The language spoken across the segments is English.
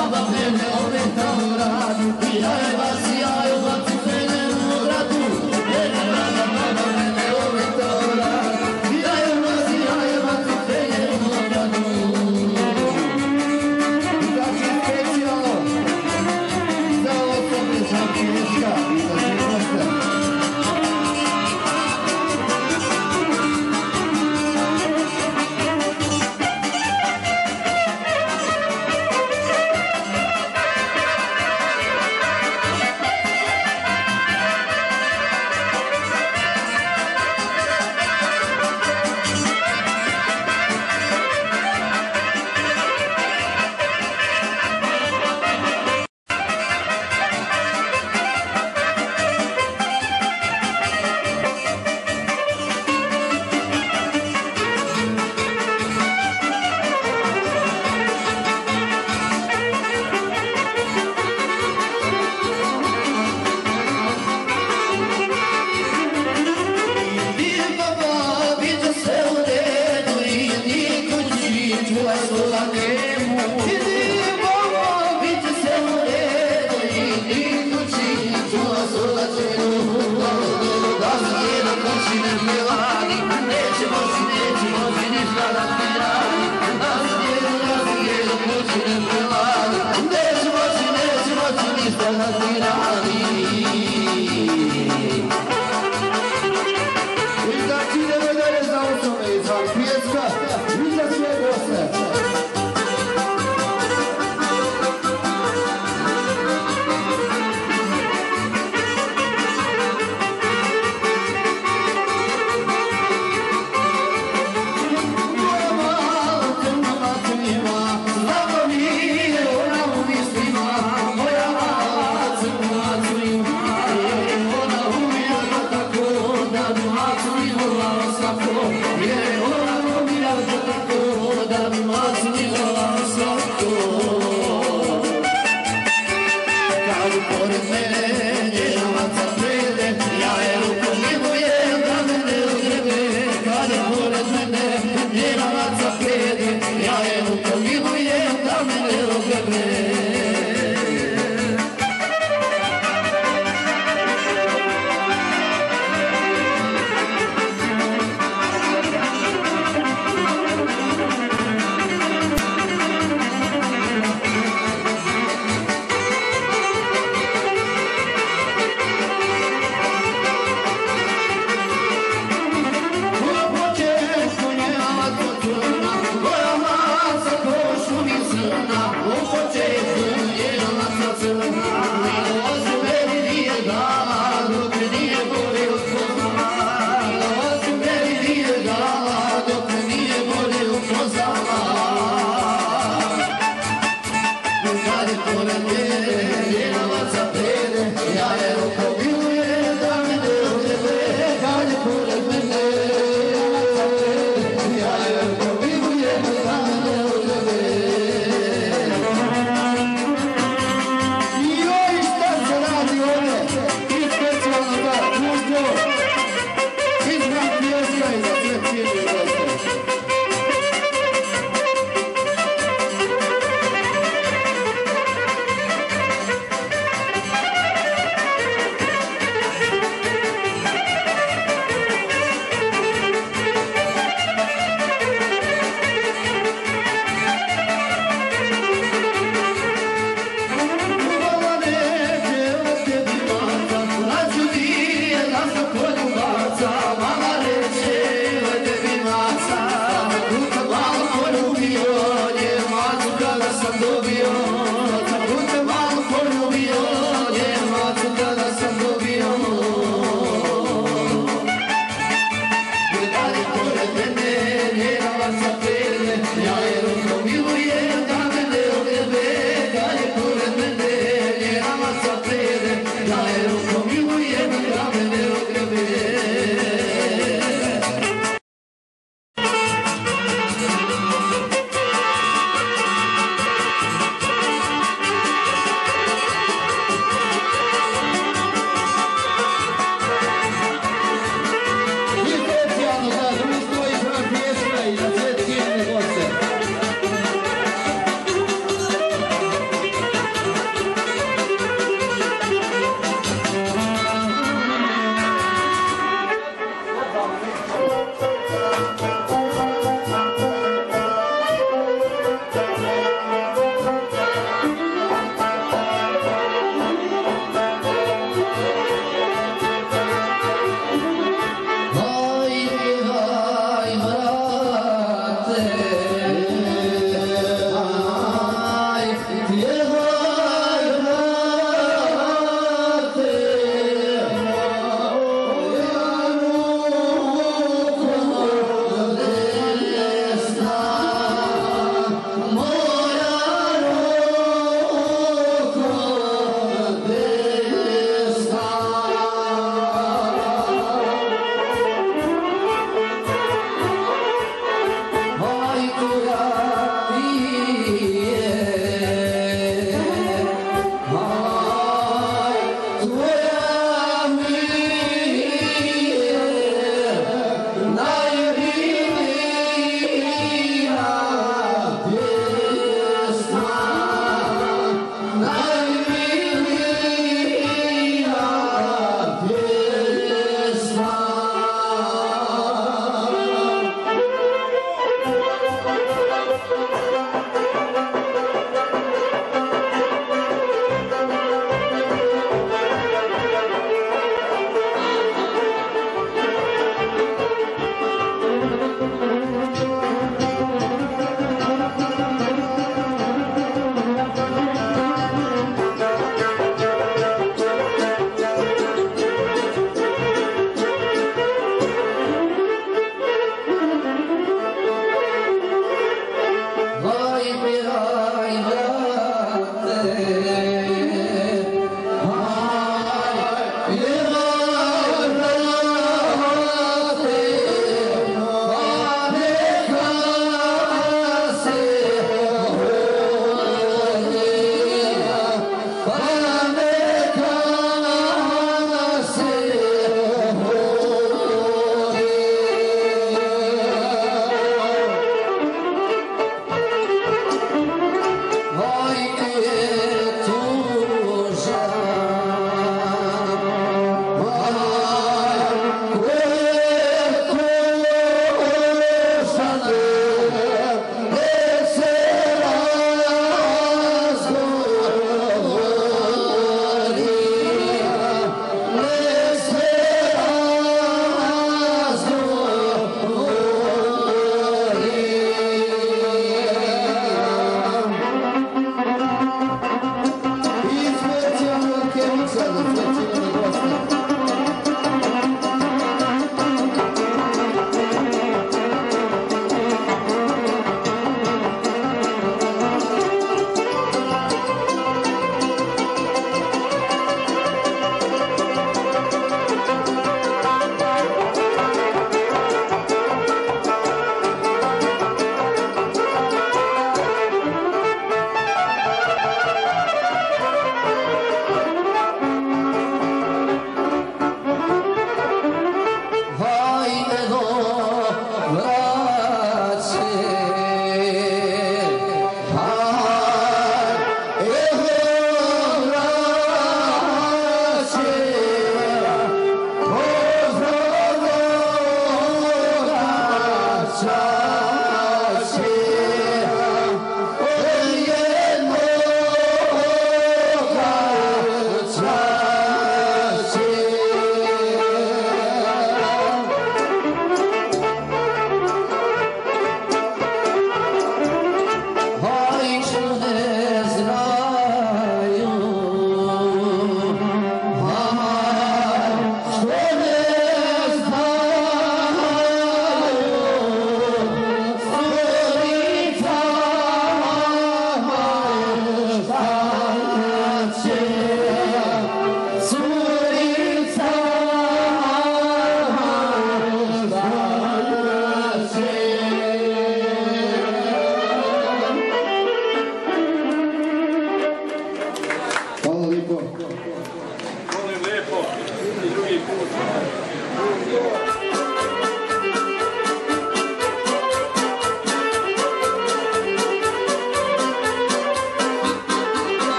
i evde o ben tavrani Kıyaya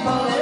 oh.